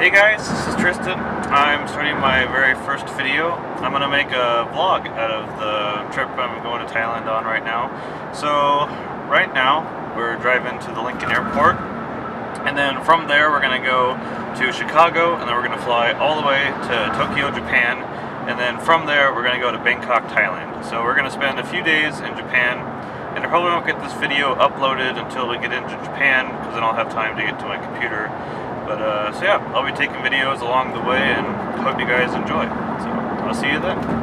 Hey guys, this is Tristan. I'm starting my very first video. I'm going to make a vlog out of the trip I'm going to Thailand on right now. So, right now, we're driving to the Lincoln Airport. And then from there, we're going to go to Chicago, and then we're going to fly all the way to Tokyo, Japan. And then from there, we're going to go to Bangkok, Thailand. So we're going to spend a few days in Japan. Probably won't get this video uploaded until we get into Japan, because then I'll have time to get to my computer. But uh, so yeah, I'll be taking videos along the way and hope you guys enjoy. So I'll see you then.